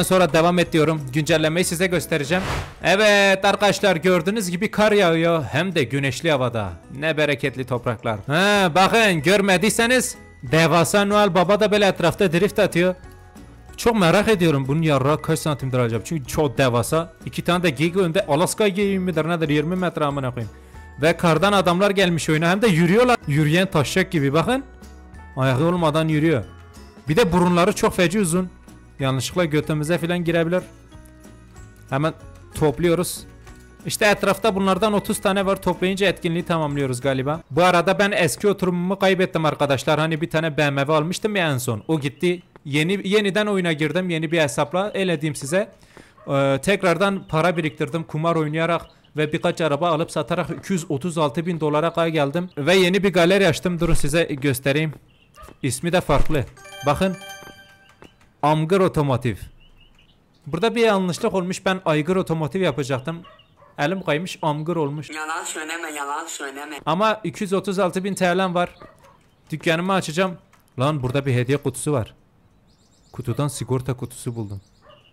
sonra devam et diyorum. Güncellemeyi size göstereceğim. Evet arkadaşlar gördüğünüz gibi kar yağıyor. Hem de güneşli havada. Ne bereketli topraklar. Ha, bakın görmediyseniz devasa Noel Baba da böyle etrafta drift atıyor. Çok merak ediyorum bunun yarrağı kaç santimdir acaba? Çünkü çok devasa. İki tane de geyik önünde Alaska geyiği midir nedir 20 metre amına koyayım. Ve kardan adamlar gelmiş oyuna hem de yürüyorlar. Yürüyen taşak gibi bakın. Ayağı olmadan yürüyor. Bir de burunları çok feci uzun. Yanlışlıkla götümüze falan girebilir. Hemen topluyoruz. İşte etrafta bunlardan 30 tane var. Toplayınca etkinliği tamamlıyoruz galiba. Bu arada ben eski oturumumu kaybettim arkadaşlar. Hani bir tane BMW almıştım ya en son. O gitti. Yeni yeniden oyuna girdim. Yeni bir hesapla elediğim size. Ee, tekrardan para biriktirdim kumar oynayarak ve birkaç araba alıp satarak 236 bin dolara kadar geldim. Ve yeni bir galeri açtım. Durun size göstereyim. İsmi de farklı. Bakın. Amgır Otomotiv. Burada bir yanlışlık olmuş. Ben Aygır Otomotiv yapacaktım. Elim kaymış Amgır olmuş. Yalan söyleme, yalan söyleme. Ama 236 bin TL'm var. Dükkanımı açacağım. Lan burada bir hediye kutusu var. Kutudan sigorta kutusu buldum.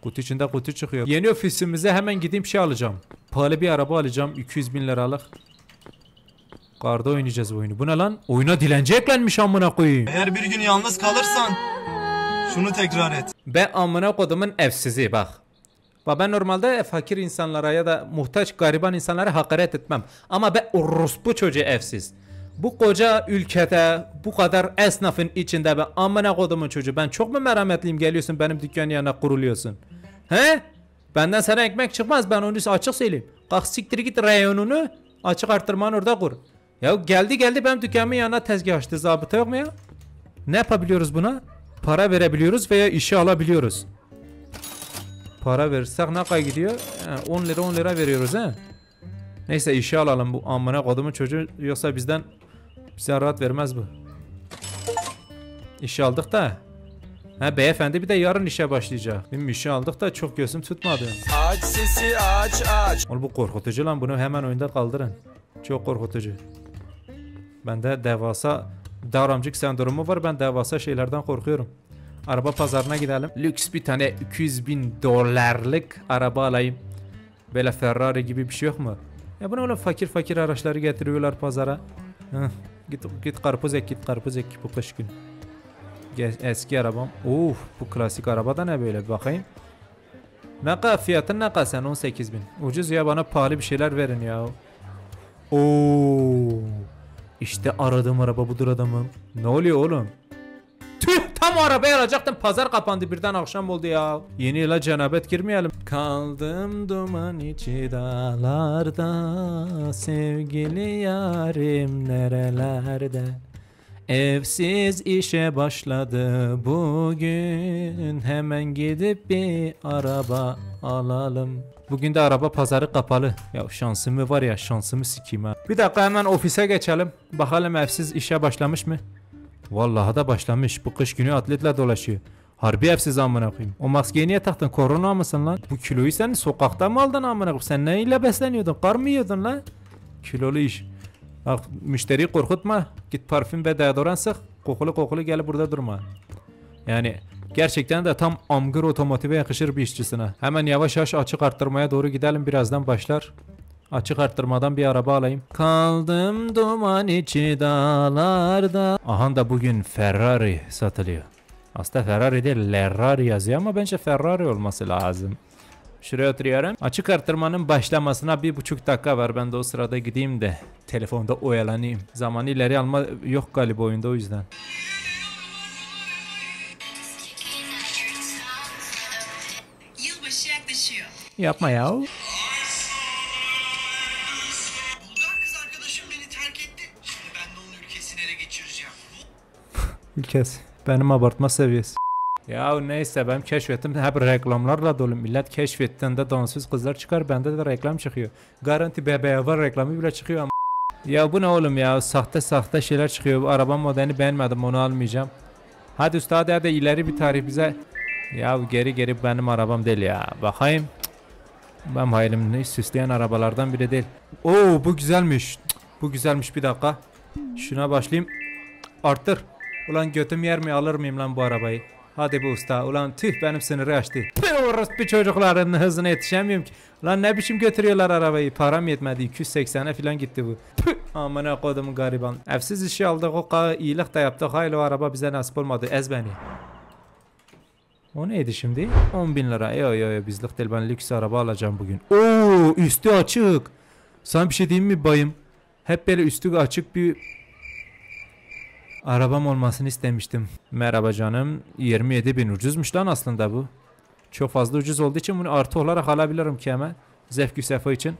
Kutu içinde kutu çıkıyor. Yeni ofisimize hemen gideyim şey alacağım. Pahalı bir araba alacağım. 200 bin liralık. Karda oynayacağız bu oyunu. Bu ne lan? Oyuna dilenci eklenmiş amına koyayım. Eğer bir gün yalnız kalırsan şunu tekrar et. Ben amına kodumun evsizi bak. Bak ben normalde fakir insanlara ya da muhtaç gariban insanlara hakaret etmem. Ama ben orospu çocuğu evsiz. Bu koca ülkede bu kadar esnafın içinde ben amına kodumun çocuğu ben çok mu merhametliyim geliyorsun benim dükkanın yanına kuruluyorsun. He? Benden sana ekmek çıkmaz ben onu açık söyleyeyim. Kalk siktir git reyonunu açık arttırmanı orada kur. Ya geldi geldi benim dükkanımın yanına tezgah açtı zabıta yok mu ya? Ne yapabiliyoruz buna? Para verebiliyoruz veya işe alabiliyoruz. Para verirsek ne kadar gidiyor? He, 10 lira 10 lira veriyoruz he. Neyse işe alalım bu amına kodumun çocuğu yoksa bizden bize rahat vermez bu. İşe aldık da. Ha beyefendi bir de yarın işe başlayacak. Benim işe aldık da çok gözüm tutmadı. Aç sesi aç aç. Oğlum bu korkutucu lan bunu hemen oyunda kaldırın. Çok korkutucu. Bende devasa davramcık sendromu var. Ben devasa şeylerden korkuyorum. Araba pazarına gidelim. Lüks bir tane 200 bin dolarlık araba alayım. Böyle Ferrari gibi bir şey yok mu? Ya bu ne oğlum fakir fakir araçları getiriyorlar pazara. Git git karpuz ek git karpuz ek bu kış gün. Eski arabam. Uf bu klasik araba da ne böyle bakayım. Ne kadar fiyatın ne kadar sen 18 bin. Ucuz ya bana pahalı bir şeyler verin ya. Oo. İşte aradığım araba budur adamım. Ne oluyor oğlum? Tüh tam o arabayı alacaktım pazar kapandı birden akşam oldu ya. Yeni yıla cenabet girmeyelim. Kaldım duman içi dağlarda sevgili yarim nerelerde. Evsiz işe başladı bugün hemen gidip bir araba alalım. Bugün de araba pazarı kapalı. Ya şansımı var ya şansımı sikeyim ha. Bir dakika hemen ofise geçelim. Bakalım evsiz işe başlamış mı? Vallahi da başlamış. Bu kış günü atletle dolaşıyor. Harbi evsiz amına koyayım. O maskeyi niye taktın? Korona mısın lan? Bu kiloyu sen sokakta mı aldın amına koyayım? Sen neyle besleniyordun? Kar mı yiyordun lan? Kilolu iş. Bak müşteriyi korkutma. Git parfüm ve deodorant sık. Kokulu kokulu gel burada durma. Yani gerçekten de tam amgır otomotive yakışır bir işçisine. Hemen yavaş yavaş açık arttırmaya doğru gidelim. Birazdan başlar. Açık arttırmadan bir araba alayım. Kaldım duman içi dağlarda. Aha da bugün Ferrari satılıyor. Aslında Ferrari değil Lerrari yazıyor ama bence Ferrari olması lazım. Şuraya oturuyorum. Açık arttırmanın başlamasına bir buçuk dakika var. Ben de o sırada gideyim de telefonda oyalanayım. Zaman ileri alma yok galiba oyunda o yüzden. Ele geçireceğim. Ülkesi. Benim abartma seviyesi. Ya neyse ben keşfettim hep reklamlarla dolu. Millet keşfettiğinde dansöz kızlar çıkar bende de reklam çıkıyor. Garanti bebeğe var reklamı bile çıkıyor ama. Ya bu ne oğlum ya sahte sahte şeyler çıkıyor. Bu araba modelini beğenmedim onu almayacağım. Hadi usta hadi, hadi ileri bir tarih bize. Ya geri geri benim arabam değil ya. Bakayım. Ben hayalimini süsleyen arabalardan biri değil. Oo bu güzelmiş. Bu güzelmiş bir dakika. Şuna başlayayım. Arttır. Ulan götüm yer mi alır mıyım lan bu arabayı? Hadi bu usta. Ulan tüh benim sınırı açtı. Tüh orospu çocukların hızına yetişemiyorum ki. Lan ne biçim götürüyorlar arabayı. Param yetmedi. 280'e falan gitti bu. Tüh amına kodumun gariban. Evsiz işi aldık o iyilik de yaptık. Hayır o araba bize nasip olmadı. Ez beni. O neydi şimdi? 10 bin lira. Yo yo yo bizlik değil ben lüks araba alacağım bugün. Oo üstü açık. Sana bir şey diyeyim mi bayım? Hep böyle üstü açık bir arabam olmasını istemiştim. Merhaba canım. 27 bin ucuzmuş lan aslında bu. Çok fazla ucuz olduğu için bunu artı olarak alabilirim ki hemen. Zevk sefa için.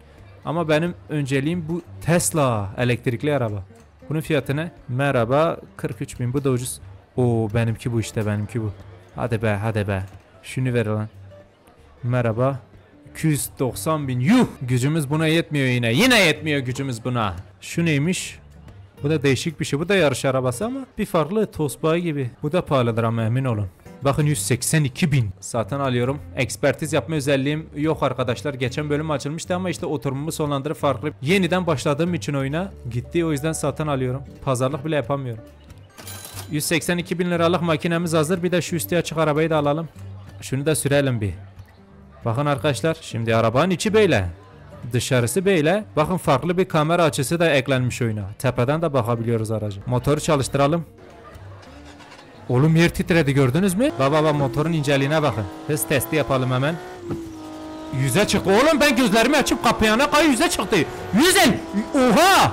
Ama benim önceliğim bu Tesla elektrikli araba. Bunun fiyatı ne? Merhaba 43 bin bu da ucuz. Oo benimki bu işte benimki bu. Hadi be hadi be. Şunu ver lan. Merhaba. 290 bin. Yuh! Gücümüz buna yetmiyor yine. Yine yetmiyor gücümüz buna. Şu neymiş? Bu da değişik bir şey. Bu da yarış arabası ama bir farklı Tosbağa gibi. Bu da pahalıdır ama emin olun. Bakın 182 bin. Zaten alıyorum. Ekspertiz yapma özelliğim yok arkadaşlar. Geçen bölüm açılmıştı ama işte oturumumu sonlandırıp farklı. Yeniden başladığım için oyuna gitti. O yüzden satın alıyorum. Pazarlık bile yapamıyorum. 182 bin liralık makinemiz hazır. Bir de şu üstü açık arabayı da alalım. Şunu da sürelim bir. Bakın arkadaşlar şimdi arabanın içi böyle. Dışarısı böyle. Bakın farklı bir kamera açısı da eklenmiş oyuna. Tepeden de bakabiliyoruz aracı. Motoru çalıştıralım. Oğlum yer titredi gördünüz mü? Baba baba motorun inceliğine bakın. Hız testi yapalım hemen. Yüze çıktı. Oğlum ben gözlerimi açıp kapayana kadar yüze çıktı. Yüzel. Oha.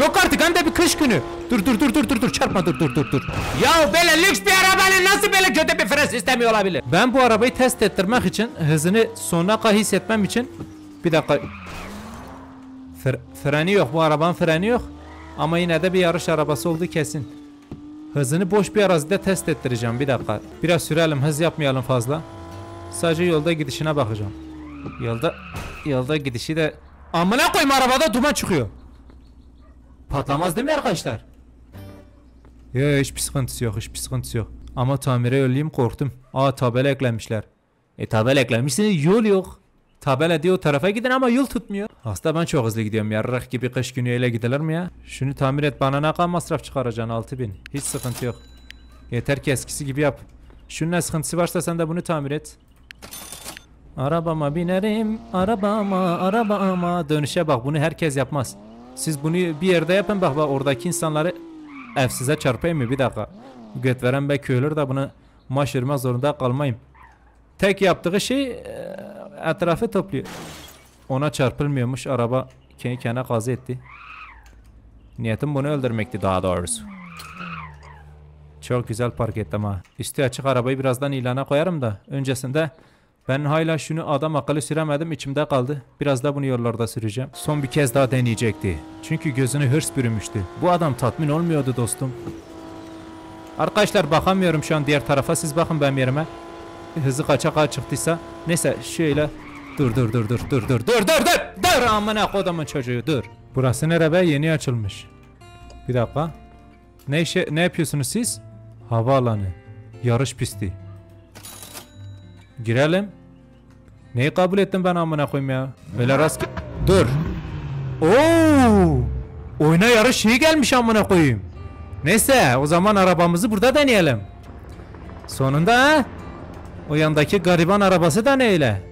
Yok artık hem de bir kış günü. Dur dur dur dur dur dur çarpma dur dur dur dur. Ya böyle lüks bir arabanın nasıl böyle kötü bir fren sistemi olabilir? Ben bu arabayı test ettirmek için hızını sonuna kadar hissetmem için bir dakika. Fr- freni yok bu arabanın freni yok. Ama yine de bir yarış arabası oldu kesin. Hızını boş bir arazide test ettireceğim bir dakika. Biraz sürelim hız yapmayalım fazla. Sadece yolda gidişine bakacağım. Yolda yolda gidişi de amına koyayım arabada duman çıkıyor. Patlamaz değil mi arkadaşlar? Yok hiçbir sıkıntısı yok hiçbir sıkıntısı yok. Ama tamire yolluyum korktum. Aa tabela eklemişler. E tabela eklemişsiniz yol yok. Tabela diyor tarafa gidin ama yol tutmuyor. Aslında ben çok hızlı gidiyorum ya. Rıh gibi kış günü öyle gidilir mi ya? Şunu tamir et bana ne kadar masraf çıkaracaksın 6000. Hiç sıkıntı yok. Yeter ki eskisi gibi yap. Şunun ne sıkıntısı varsa sen de bunu tamir et. Arabama binerim, arabama, arabama. Dönüşe bak bunu herkes yapmaz. Siz bunu bir yerde yapın bak bak oradaki insanları evsize çarpayım mı bir dakika. Göt veren belki ölür de bunu maşırma zorunda kalmayayım. Tek yaptığı şey etrafı topluyor. Ona çarpılmıyormuş araba kendi kendine kaza etti. Niyetim bunu öldürmekti daha doğrusu. Çok güzel park ettim ha. Üstü açık arabayı birazdan ilana koyarım da öncesinde ben hala şunu adam akıllı süremedim içimde kaldı. Biraz da bunu yollarda süreceğim. Son bir kez daha deneyecekti. Çünkü gözünü hırs bürümüştü. Bu adam tatmin olmuyordu dostum. Arkadaşlar bakamıyorum şu an diğer tarafa. Siz bakın benim yerime. Hızı kaça kaç çıktıysa. Neyse şöyle. Dur dur dur dur dur dur dur dur dur dur amına kodumun çocuğu dur. Burası nere be yeni açılmış. Bir dakika. Ne işe ne yapıyorsunuz siz? Havaalanı. Yarış pisti. Girelim. Neyi kabul ettim ben amına koyayım ya? Öyle rast Dur. Oo! Oyuna yarış şeyi gelmiş amına koyayım. Neyse o zaman arabamızı burada deneyelim. Sonunda ha? O yandaki gariban arabası da neyle?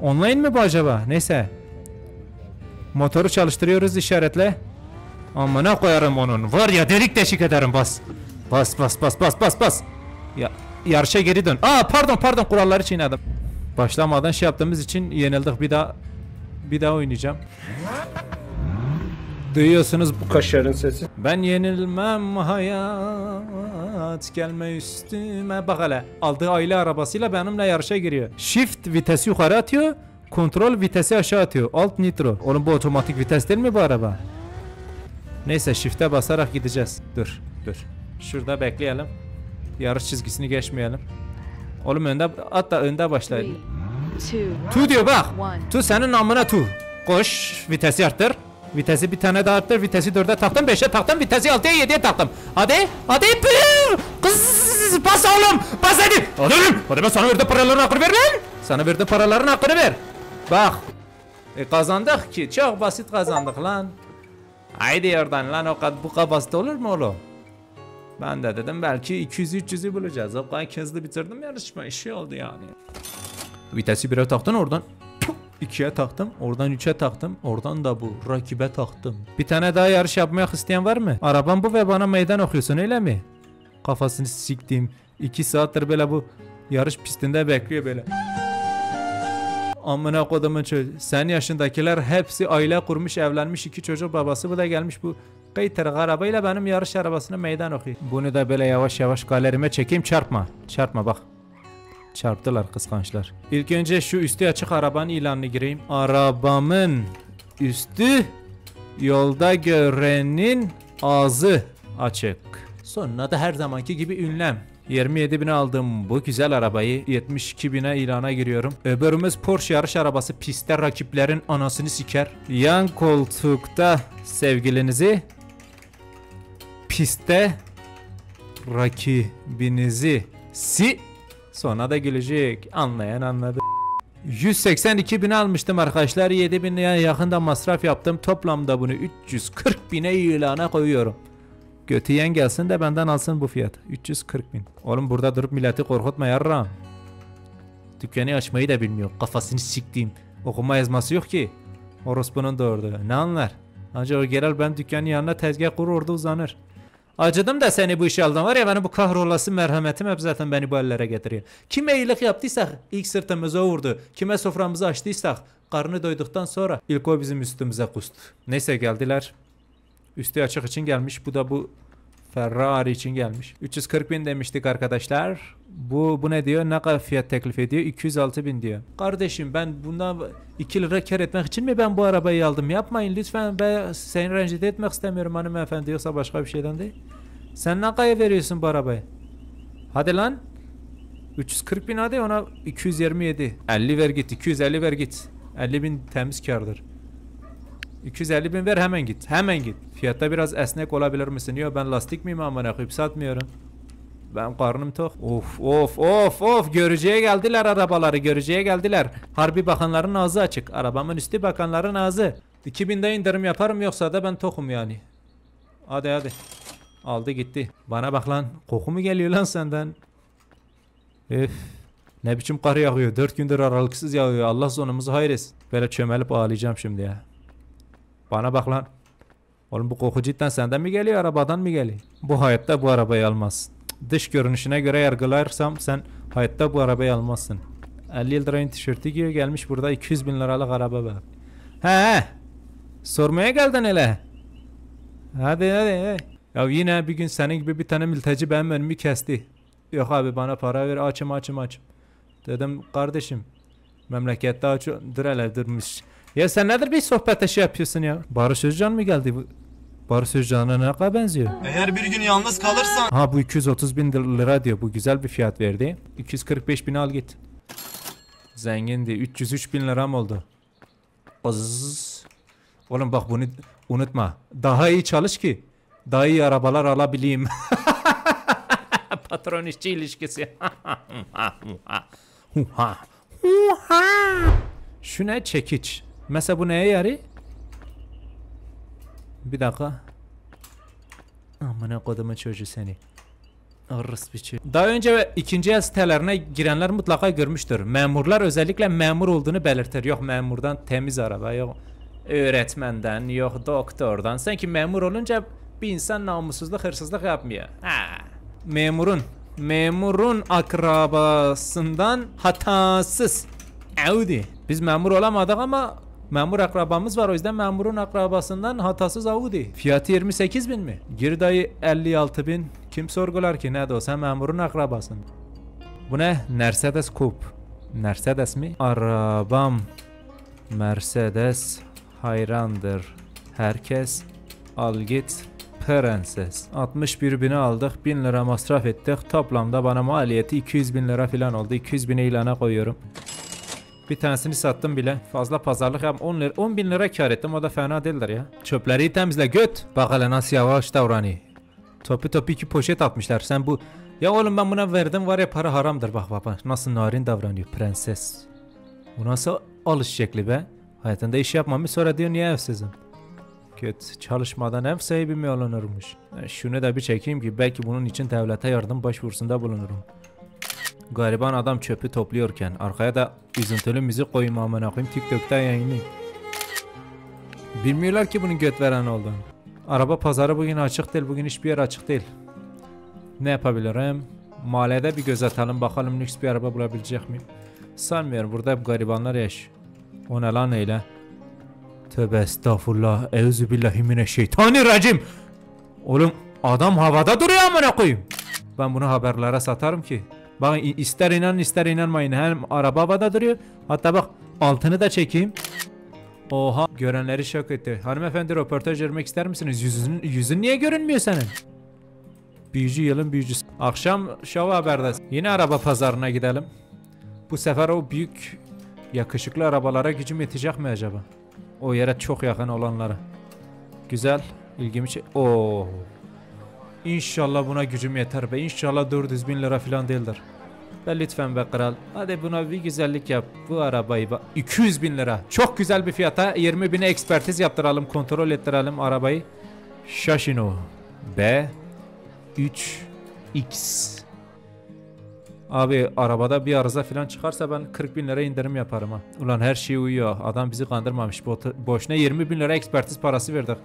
Online mi bu acaba? Neyse. Motoru çalıştırıyoruz işaretle. Amına koyarım onun. Var ya delik deşik ederim bas. Bas bas bas bas bas bas. Ya yarışa geri dön. Aa pardon pardon kuralları çiğnedim. Başlamadan şey yaptığımız için yenildik. Bir daha bir daha oynayacağım. Duyuyorsunuz bu Kaşarın sesi. ben yenilmem hayat gelme üstüme bak hele aldığı aile arabasıyla benimle yarışa giriyor. Shift vitesi yukarı atıyor. Kontrol vitesi aşağı atıyor. Alt nitro. Oğlum bu otomatik vites değil mi bu araba? Neyse shift'e basarak gideceğiz. Dur dur. Şurada bekleyelim. Yarış çizgisini geçmeyelim. Oğlum önde hatta önde başlayalım. Tu diyor bak. Tu senin namına tu. Koş vitesi arttır. Vitesi bir tane daha arttır. Vitesi 4'e taktım 5'e taktım. Vitesi 6'ya 7'ye taktım. Hadi. Hadi. Kız bas oğlum. Bas hadi. Hadi oğlum. Hadi ben sana verdiğim paraların hakkını ver lan. Sana verdiğim paraların hakkını ver. Bak. E kazandık ki. Çok basit kazandık lan. Haydi oradan lan o kadar bu kadar basit olur mu oğlum? Ben de dedim belki 200-300'ü bulacağız. O kadar hızlı bitirdim yarışma işi oldu yani. Vitesi 1'e taktın oradan. 2'ye taktım. Oradan 3'e taktım. Oradan da bu. Rakibe taktım. Bir tane daha yarış yapmak isteyen var mı? Araban bu ve bana meydan okuyorsun öyle mi? Kafasını siktiğim. 2 saattir böyle bu yarış pistinde bekliyor böyle. Amına kodumun çocuğu. Sen yaşındakiler hepsi aile kurmuş, evlenmiş, iki çocuk babası. Bu da gelmiş bu kaytır arabayla benim yarış arabasına meydan okuyor. Bunu da böyle yavaş yavaş galerime çekeyim çarpma. Çarpma bak. Çarptılar kıskançlar. İlk önce şu üstü açık arabanın ilanını gireyim. Arabamın üstü yolda görenin ağzı açık. Sonuna da her zamanki gibi ünlem. 27 bine aldım bu güzel arabayı 72 bine ilana giriyorum. Öbürümüz Porsche yarış arabası pistte rakiplerin anasını siker. Yan koltukta sevgilinizi pistte rakibinizi si sonra da gülecek. Anlayan anladı. 182 bin almıştım arkadaşlar. 7 bine yakında masraf yaptım. Toplamda bunu 340 bine ilana koyuyorum. Götü yiyen gelsin de benden alsın bu fiyat. 340 bin. Oğlum burada durup milleti korkutma yarram. Dükkanı açmayı da bilmiyor. Kafasını siktiğim. Okuma yazması yok ki. Orospu'nun doğurdu. Ne anlar? Ancak o gelir ben dükkanın yanına tezgah kurur orada uzanır. Acıdım da seni bu işe aldım var ya benim bu kahrolası merhametim hep zaten beni bu ellere getiriyor. Kime iyilik yaptıysak ilk sırtımıza vurdu. Kime soframızı açtıysak karnı doyduktan sonra ilk o bizim üstümüze kustu. Neyse geldiler. Üstü açık için gelmiş. Bu da bu Ferrari için gelmiş. 340 bin demiştik arkadaşlar. Bu bu ne diyor? Ne kadar fiyat teklif ediyor? 206 bin diyor. Kardeşim ben bundan 2 lira kar etmek için mi ben bu arabayı aldım? Yapmayın lütfen. Ben seni rencide etmek istemiyorum hanımefendi yoksa başka bir şeyden değil. Sen ne kadar veriyorsun bu arabayı? Hadi lan. 340 bin hadi ona 227. 50 ver git. 250 ver git. 50 bin temiz kardır. 250 bin ver hemen git. Hemen git. Fiyatta biraz esnek olabilir misin? Yok ben lastik miyim amına koyup satmıyorum. Ben karnım tok. Of of of of görücüye geldiler arabaları görücüye geldiler. Harbi bakanların ağzı açık. Arabamın üstü bakanların ağzı. 2000'de indirim yaparım yoksa da ben tokum yani. Hadi hadi. Aldı gitti. Bana bak lan. Koku mu geliyor lan senden? Üf. Ne biçim kar yağıyor. 4 gündür aralıksız yağıyor. Allah sonumuzu hayretsin. Böyle çömelip ağlayacağım şimdi ya. Bana bak lan. Oğlum bu koku cidden senden mi geliyor arabadan mı geliyor? Bu hayatta bu arabayı almazsın. Dış görünüşüne göre yargılarsam sen hayatta bu arabayı almazsın. 50 yıl lirayın tişörtü giyiyor gelmiş burada 200 bin liralık araba var. He he. Sormaya geldin hele. Hadi hadi. hadi. Ya yine bir gün senin gibi bir tane mülteci benim önümü kesti. Yok abi bana para ver açım açım açım. Dedim kardeşim memlekette aç durmuş. Ya sen nedir bir sohbette şey yapıyorsun ya? Barış Özcan mı geldi bu? Barış Özcan'a ne kadar benziyor? Eğer bir gün yalnız kalırsan Ha bu 230 bin lira diyor. Bu güzel bir fiyat verdi. 245 bin al git. Zengindi. 303 bin liram oldu. Ozzz. Oğlum bak bunu unutma. Daha iyi çalış ki. Daha iyi arabalar alabileyim. Patron işçi ilişkisi. Şu ne çekiç? Mesela bu neye yarıyor? Bir dakika. Amına kodumun çocuğu seni. Arıs biçi. Daha önce ikinci el sitelerine girenler mutlaka görmüştür. Memurlar özellikle memur olduğunu belirtir. Yok memurdan temiz araba, yok öğretmenden, yok doktordan. Sanki memur olunca bir insan namussuzluk, hırsızlık yapmıyor. Ha. Memurun, memurun akrabasından hatasız. Audi. Biz memur olamadık ama memur akrabamız var o yüzden memurun akrabasından hatasız Audi. Fiyatı 28 bin mi? Gir dayı 56 bin. Kim sorgular ki ne de olsa memurun akrabasın. Bu ne? Mercedes Coupe. Mercedes mi? Arabam Mercedes hayrandır. Herkes al git prenses. 61 bini aldık. 1000 lira masraf ettik. Toplamda bana maliyeti 200 bin lira falan oldu. 200 bini ilana koyuyorum. Bir tanesini sattım bile. Fazla pazarlık yap. 10, lira, 10 bin lira kar ettim. O da fena değildir ya. Çöpleri temizle göt. Bak hele nasıl yavaş davranıyor. Topu topu iki poşet atmışlar. Sen bu... Ya oğlum ben buna verdim var ya para haramdır. Bak bak. Nasıl narin davranıyor prenses. Bu nasıl alış şekli be? Hayatında iş yapmamış sonra diyor niye evsizim? Kötü çalışmadan ev sahibi mi olunurmuş? E, Şunu da bir çekeyim ki belki bunun için devlete yardım başvurusunda bulunurum. Gariban adam çöpü topluyorken arkaya da üzüntülü müzik koyayım amına koyayım TikTok'ta yayınlayayım. Bilmiyorlar ki bunun göt veren olduğunu. Araba pazarı bugün açık değil. Bugün hiçbir yer açık değil. Ne yapabilirim? Mahallede bir göz atalım bakalım lüks bir araba bulabilecek miyim? Sanmıyorum burada hep garibanlar yaşıyor. O ne lan öyle? Tövbe estağfurullah. Euzubillahimineşşeytanirracim. Oğlum adam havada duruyor amına koyayım. Ben bunu haberlere satarım ki. Bak i- ister inanın ister inanmayın. Hem araba havada duruyor. Hatta bak altını da çekeyim. Oha görenleri şok etti. Hanımefendi röportaj vermek ister misiniz? Yüzün, yüzün niye görünmüyor senin? Büyücü yılın büyücüsü. Akşam şov haberde. Yine araba pazarına gidelim. Bu sefer o büyük yakışıklı arabalara gücüm yetecek mi acaba? O yere çok yakın olanlara. Güzel. ilgimi çek... Oo. İnşallah buna gücüm yeter be. İnşallah 400 bin lira falan değildir. Be lütfen be kral. Hadi buna bir güzellik yap. Bu arabayı bak. 200 bin lira. Çok güzel bir fiyata 20 bine ekspertiz yaptıralım. Kontrol ettirelim arabayı. Şaşino. B. 3. X. Abi arabada bir arıza falan çıkarsa ben 40 bin lira indirim yaparım ha. Ulan her şey uyuyor. Adam bizi kandırmamış. Bo- boşuna 20 bin lira ekspertiz parası verdik.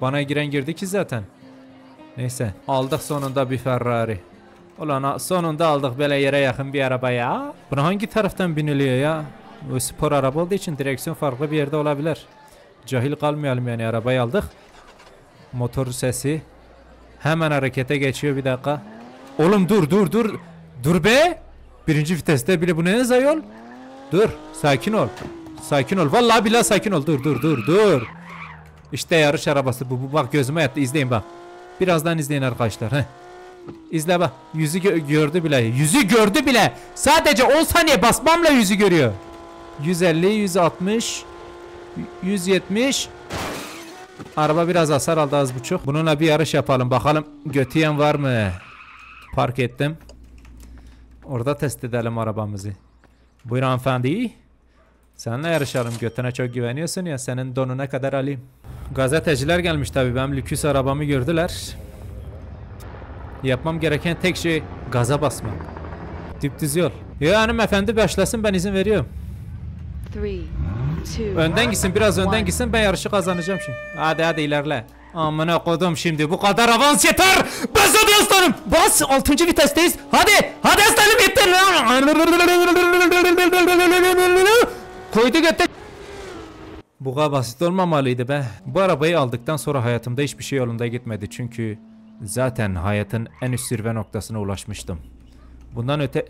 Bana giren girdi ki zaten. Neyse aldık sonunda bir Ferrari. Ulan sonunda aldık böyle yere yakın bir araba ya. Buna hangi taraftan biniliyor ya? O spor araba olduğu için direksiyon farklı bir yerde olabilir. Cahil kalmayalım yani arabayı aldık. Motor sesi. Hemen harekete geçiyor bir dakika. Oğlum dur dur dur. Dur be. Birinci viteste bile bu ne hız ayol? Dur sakin ol. Sakin ol. Vallahi billahi sakin ol. Dur dur dur dur. İşte yarış arabası bu. bu bak gözüme yattı. İzleyin bak. Birazdan izleyin arkadaşlar. Heh. İzle bak. Yüzü gö- gördü bile. Yüzü gördü bile. Sadece 10 saniye basmamla yüzü görüyor. 150, 160, 170. Araba biraz hasar aldı az buçuk. Bununla bir yarış yapalım. Bakalım götüyen var mı? Park ettim. Orada test edelim arabamızı. Buyur hanımefendi. Seninle yarışalım. Götüne çok güveniyorsun ya. Senin donuna kadar alayım. Gazeteciler gelmiş tabii. Benim lüküs arabamı gördüler. Yapmam gereken tek şey gaza basmak. Dipdüz yol. Ya hanımefendi başlasın ben izin veriyorum. Three, two, Önden gitsin biraz önden gitsin ben yarışı kazanacağım şimdi. Hadi hadi ilerle. Amına kodum şimdi bu kadar avans yeter. Bas hadi aslanım. Bas 6. vitesteyiz. Hadi hadi aslanım yeter. Koydu götte. Bu kadar basit olmamalıydı be. Bu arabayı aldıktan sonra hayatımda hiçbir şey yolunda gitmedi çünkü zaten hayatın en üst zirve noktasına ulaşmıştım. Bundan öte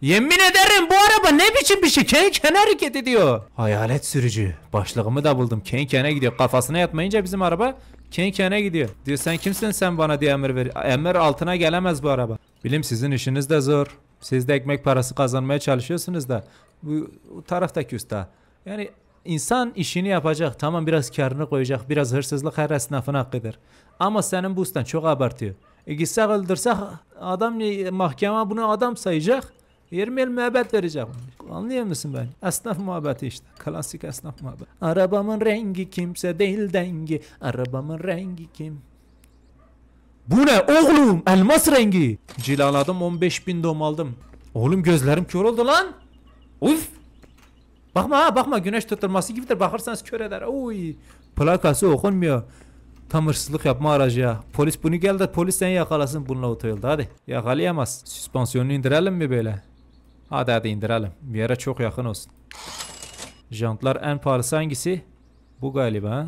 Yemin ederim bu araba ne biçim bir şey? Kendi kendine hareket ediyor. Hayalet sürücü. Başlığımı da buldum. Kendi kendine gidiyor. Kafasına yatmayınca bizim araba kendi kendine gidiyor. Diyor sen kimsin sen bana diye emir ver. Emir altına gelemez bu araba. Bilim sizin işiniz de zor. Siz de ekmek parası kazanmaya çalışıyorsunuz da. Bu, bu taraftaki usta. Yani insan işini yapacak. Tamam biraz karını koyacak. Biraz hırsızlık her esnafın hakkıdır. Ama senin bu ustan çok abartıyor. E gitsek öldürsek adam mahkeme bunu adam sayacak. 20 yıl müebbet verecek. Anlıyor musun ben? Esnaf muhabbeti işte. Klasik esnaf muhabbeti. Arabamın rengi kimse değil dengi. Arabamın rengi kim? Bu ne oğlum? Elmas rengi. Cilaladım 15 bin dom aldım. Oğlum gözlerim kör oldu lan. Uf. Bakma ha bakma güneş tutulması gibidir. Bakırsanız kör eder. Oy. Plakası okunmuyor. Tam hırsızlık yapma aracı ya. Polis bunu gel de polis seni yakalasın bununla otoyolda hadi. Yakalayamaz. Süspansiyonunu indirelim mi böyle? Hadi hadi indirelim. Bir yere çok yakın olsun. Jantlar en pahalısı hangisi? Bu galiba ha.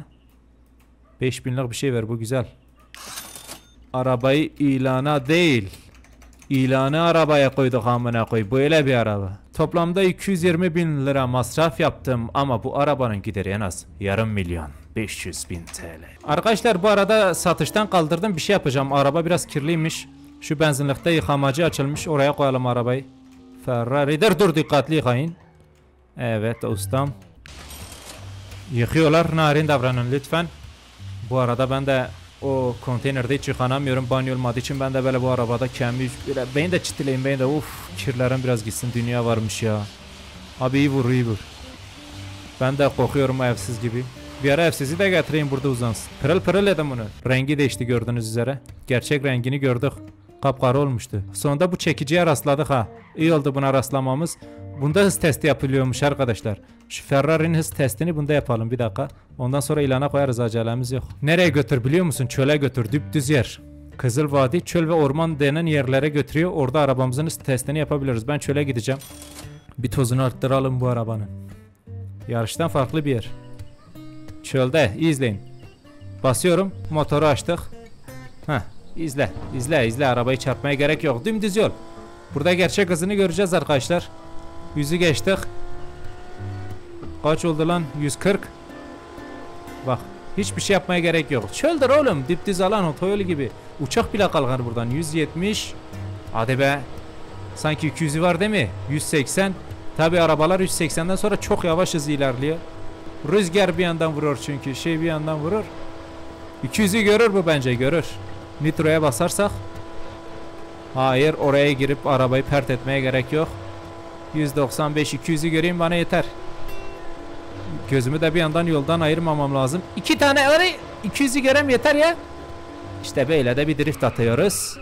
5000'lik bir şey ver bu güzel. Arabayı ilana değil. İlanı arabaya koyduk amına koy. Böyle bir araba. Toplamda 220 bin lira masraf yaptım ama bu arabanın gideri en az yarım milyon. 500 bin TL. Arkadaşlar bu arada satıştan kaldırdım bir şey yapacağım. Araba biraz kirliymiş. Şu benzinlikte yıkamacı açılmış. Oraya koyalım arabayı. Ferrari'dir dur dikkatli yıkayın. Evet ustam. Yıkıyorlar narin davranın lütfen. Bu arada ben de o konteynerde hiç yıkanamıyorum banyo olmadığı için ben de böyle bu arabada kendi böyle beni de çitileyim beni de uf kirlerim biraz gitsin dünya varmış ya. Abi iyi vur iyi vur. Ben de kokuyorum evsiz gibi. Bir ara evsizi de getireyim burada uzansın. Pırıl pırıl edin bunu. Rengi değişti gördüğünüz üzere. Gerçek rengini gördük. Kapkara olmuştu. Sonunda bu çekiciye rastladık ha. İyi oldu buna rastlamamız. Bunda hız testi yapılıyormuş arkadaşlar. Şu Ferrari'nin hız testini bunda yapalım bir dakika. Ondan sonra ilana koyarız acelemiz yok. Nereye götür biliyor musun? Çöle götür. Düptüz yer. Kızıl Vadi çöl ve orman denen yerlere götürüyor. Orada arabamızın hız testini yapabiliriz. Ben çöle gideceğim. Bir tozunu arttıralım bu arabanın. Yarıştan farklı bir yer. Çölde izleyin. Basıyorum. Motoru açtık. Heh, izle. izle izle. Arabayı çarpmaya gerek yok. Dümdüz yol. Burada gerçek hızını göreceğiz arkadaşlar. Yüzü geçtik. Kaç oldu lan? 140. Bak. Hiçbir şey yapmaya gerek yok. Çöldür oğlum. Dipdiz alan otoyolu gibi. Uçak bile kalkar buradan. 170. Hadi be. Sanki 200'ü var değil mi? 180. Tabi arabalar 180'den sonra çok yavaş hızlı ilerliyor. Rüzgar bir yandan vurur çünkü. Şey bir yandan vurur. 200'ü görür bu bence görür. Nitro'ya basarsak. Hayır oraya girip arabayı pert etmeye gerek yok. 195 200'ü göreyim bana yeter. Gözümü de bir yandan yoldan ayırmamam lazım. İki tane arı 200'ü görem yeter ya. İşte böyle de bir drift atıyoruz.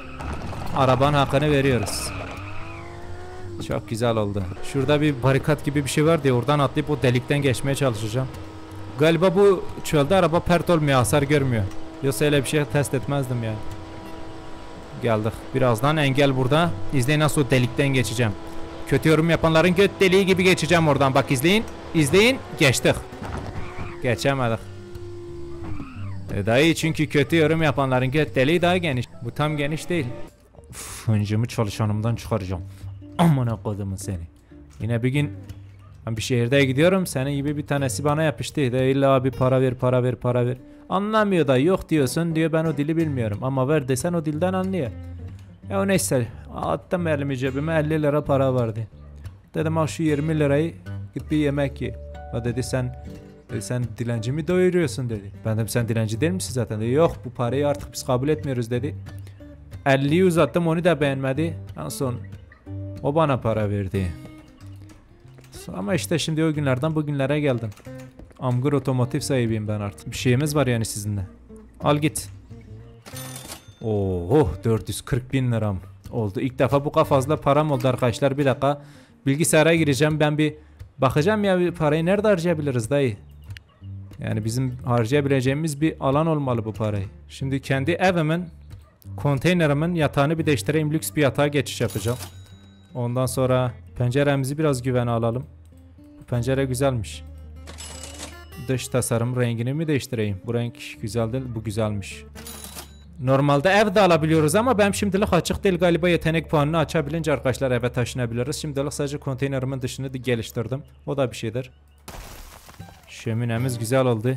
Arabanın hakkını veriyoruz. Çok güzel oldu. Şurada bir barikat gibi bir şey var diye oradan atlayıp o delikten geçmeye çalışacağım. Galiba bu çölde araba pert olmuyor, hasar görmüyor. Yoksa öyle bir şey test etmezdim yani. Geldik. Birazdan engel burada. İzleyin nasıl delikten geçeceğim. Kötü yorum yapanların göt deliği gibi geçeceğim oradan. Bak izleyin. İzleyin. Geçtik. Geçemedik. E iyi çünkü kötü yorum yapanların göt deliği daha geniş. Bu tam geniş değil. Uf, hıncımı çalışanımdan çıkaracağım. Amına kodumun seni. Yine bir gün ben bir şehirde gidiyorum. Senin gibi bir tanesi bana yapıştı. De illa abi para ver para ver para ver. Anlamıyor da yok diyorsun diyor ben o dili bilmiyorum. Ama ver desen o dilden anlıyor. Ya neyse attım elimi cebime 50 lira para vardı. Dedim al şu 20 lirayı git bir yemek ye. O dedi sen dedi, sen dilenci mi doyuruyorsun dedi. Ben dedim sen dilenci değil misin zaten dedi. Yok bu parayı artık biz kabul etmiyoruz dedi. 50'yi uzattım onu da beğenmedi. En son o bana para verdi. Ama işte şimdi o günlerden bugünlere geldim. Amgur otomotiv sahibiyim ben artık. Bir şeyimiz var yani sizinle. Al git. Oo 440 bin liram oldu. İlk defa bu kadar fazla param oldu arkadaşlar. Bir dakika bilgisayara gireceğim. Ben bir bakacağım ya parayı nerede harcayabiliriz dayı. Yani bizim harcayabileceğimiz bir alan olmalı bu parayı. Şimdi kendi evimin konteynerimin yatağını bir değiştireyim. Lüks bir yatağa geçiş yapacağım. Ondan sonra penceremizi biraz güvene alalım. Bu pencere güzelmiş. Dış tasarım rengini mi değiştireyim? Bu renk güzel değil, bu güzelmiş. Normalde ev de alabiliyoruz ama ben şimdilik açık değil galiba yetenek puanını açabilince arkadaşlar eve taşınabiliriz. Şimdilik sadece konteynerimin dışını da geliştirdim. O da bir şeydir. Şöminemiz güzel oldu.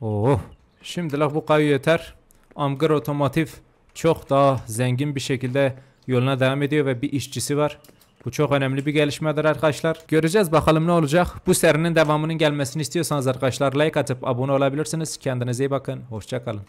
Oh. Şimdilik bu kayu yeter. Amgar Otomotiv çok daha zengin bir şekilde yoluna devam ediyor ve bir işçisi var. Bu çok önemli bir gelişmedir arkadaşlar. Göreceğiz bakalım ne olacak. Bu serinin devamının gelmesini istiyorsanız arkadaşlar like atıp abone olabilirsiniz. Kendinize iyi bakın. Hoşçakalın.